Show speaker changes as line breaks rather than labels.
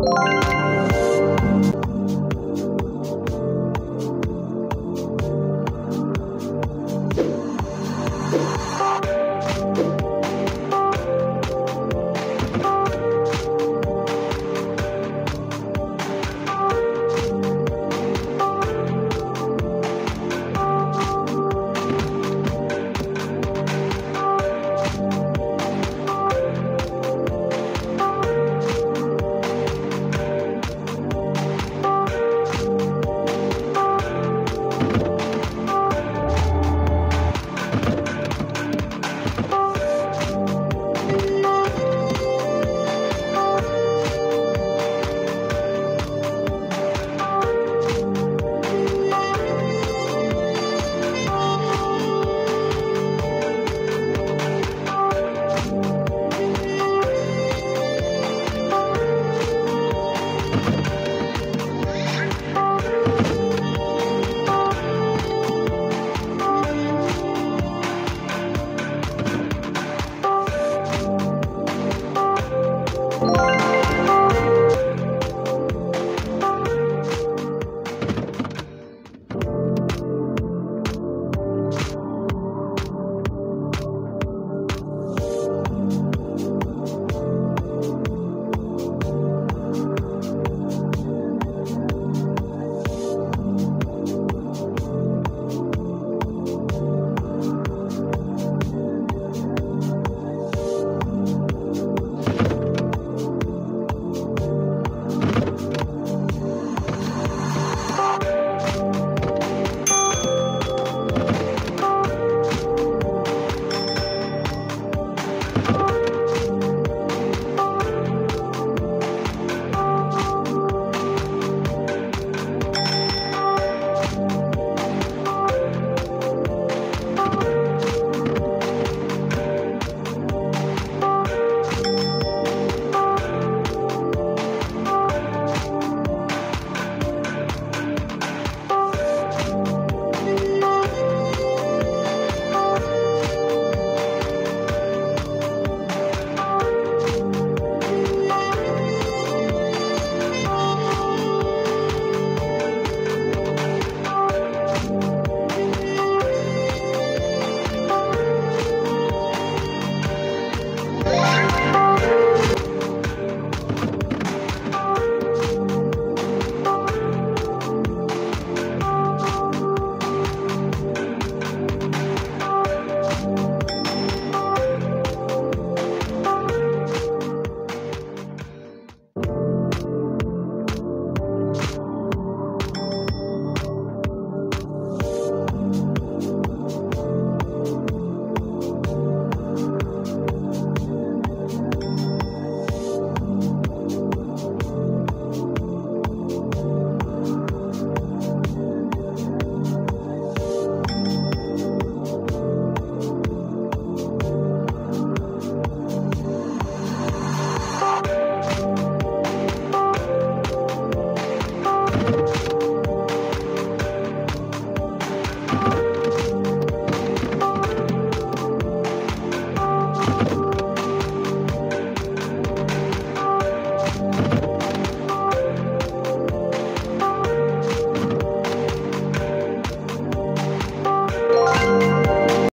Bye. Bye.